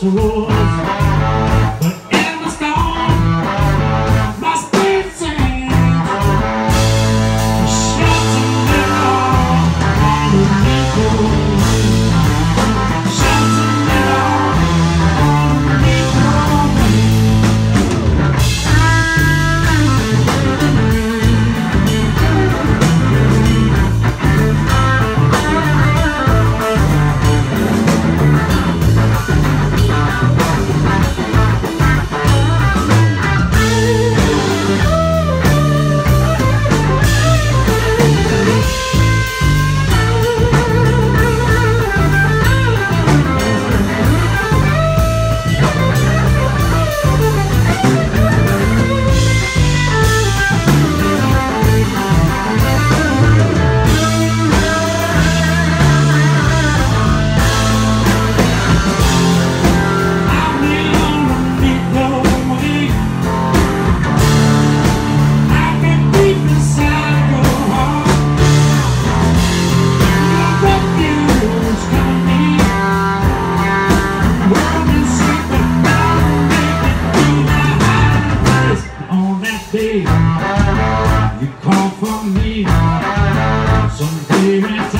tempest me. Some day